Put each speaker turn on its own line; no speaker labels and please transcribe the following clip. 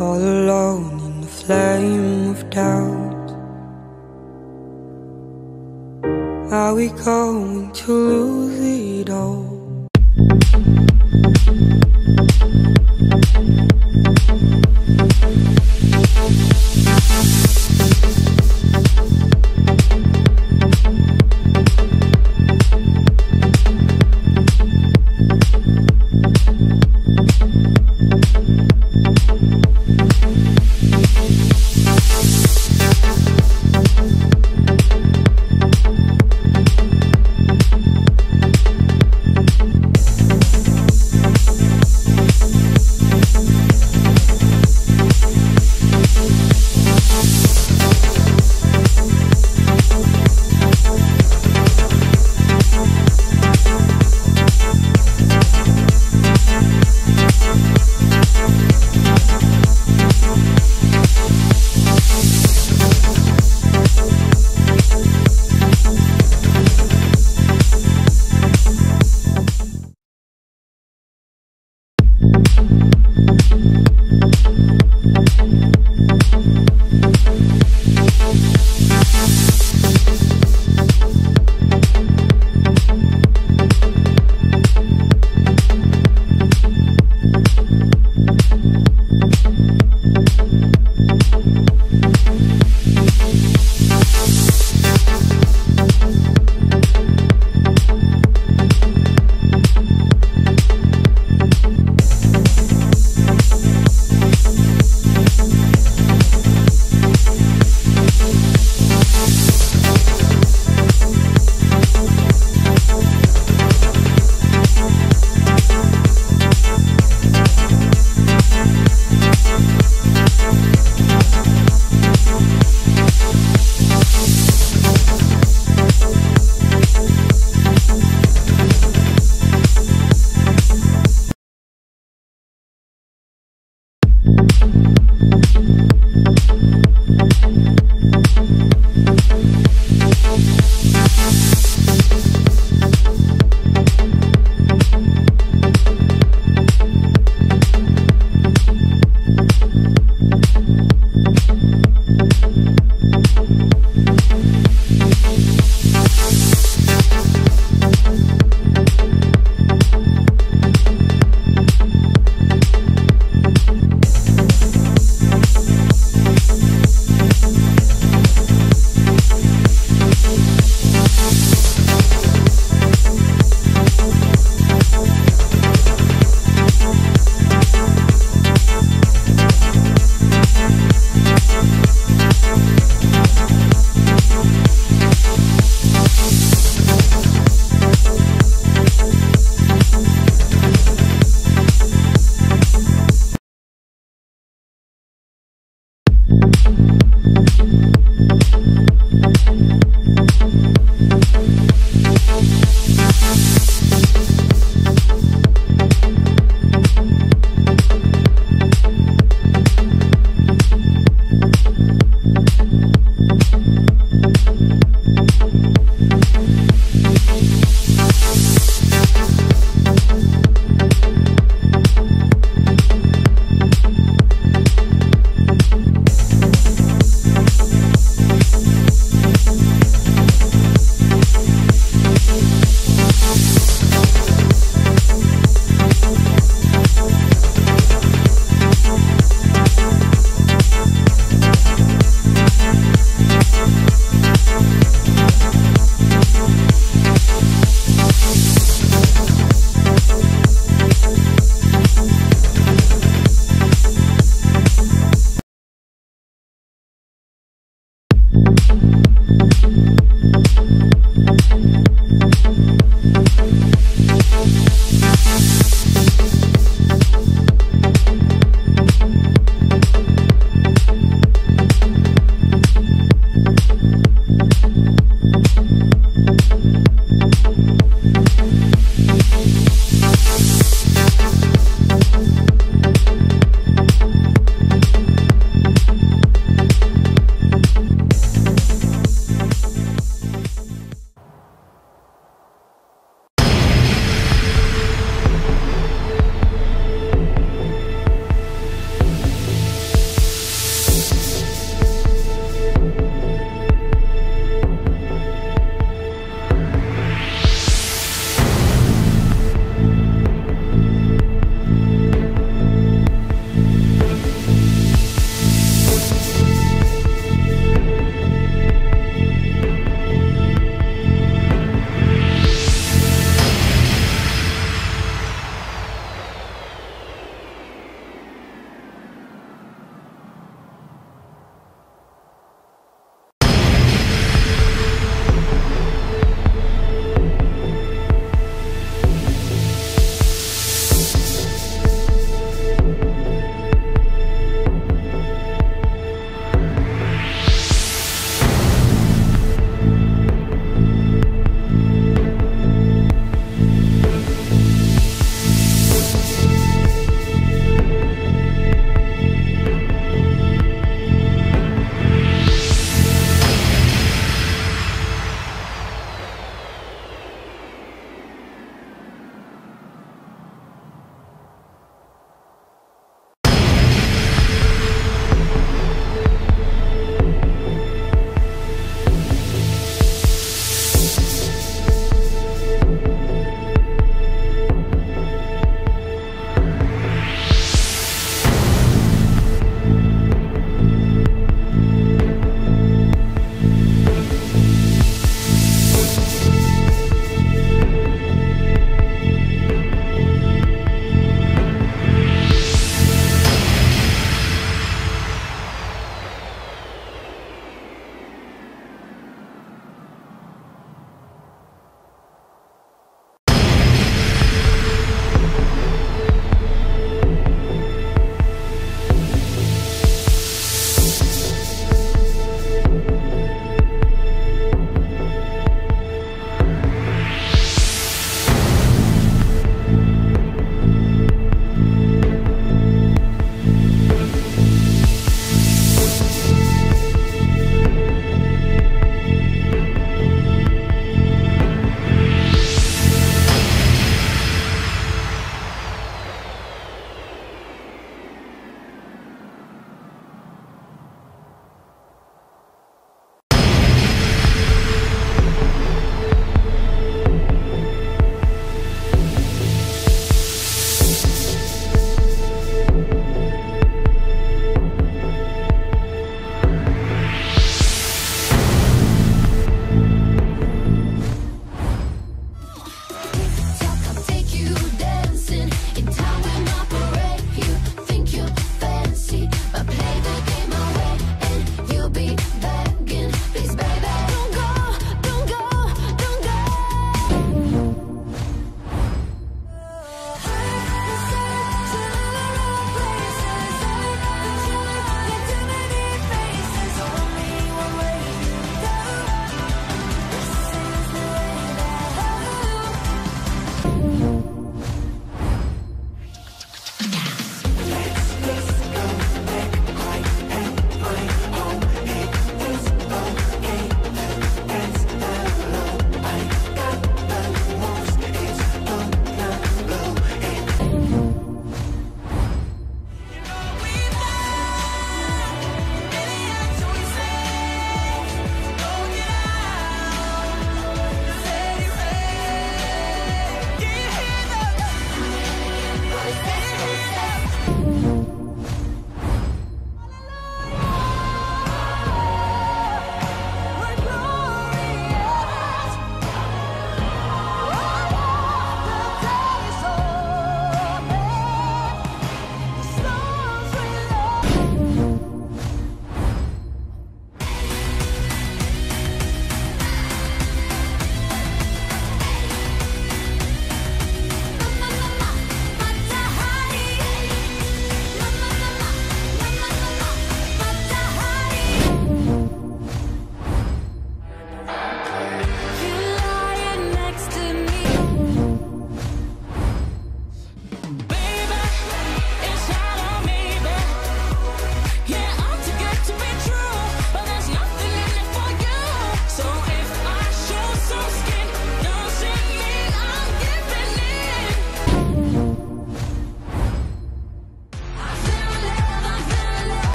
all alone in the flame of doubt. Are we going to lose it all?